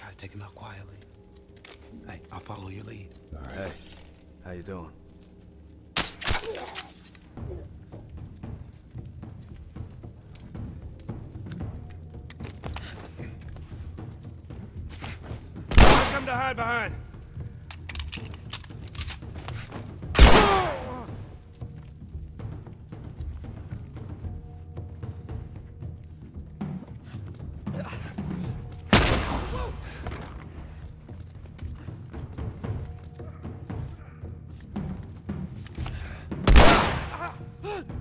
Gotta take him out quietly. Hey, I'll follow your lead. Hey, how you doing? Something to hide behind. 啊